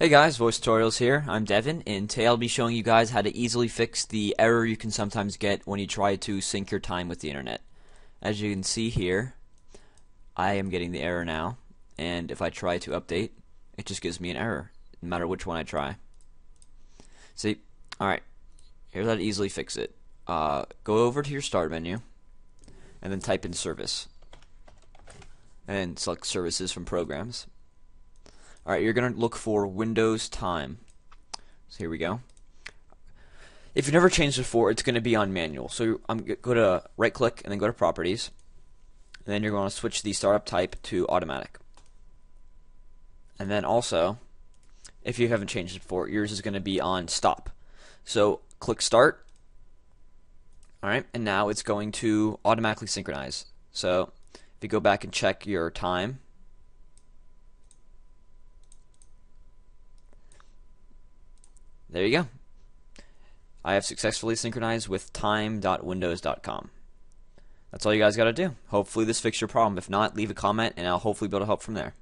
Hey guys, Voice Tutorials here. I'm Devin, and today I'll be showing you guys how to easily fix the error you can sometimes get when you try to sync your time with the internet. As you can see here, I am getting the error now, and if I try to update, it just gives me an error, no matter which one I try. See, alright, here's how to easily fix it. Uh, go over to your start menu, and then type in service, and select services from programs Alright, you're going to look for Windows Time. So here we go. If you've never changed before, it's going to be on manual. So I'm go to right click and then go to properties. And then you're going to switch the startup type to automatic. And then also, if you haven't changed it before, yours is going to be on stop. So click start. Alright, and now it's going to automatically synchronize. So if you go back and check your time, There you go. I have successfully synchronized with time.windows.com. That's all you guys got to do. Hopefully this fixed your problem. If not, leave a comment and I'll hopefully be able to help from there.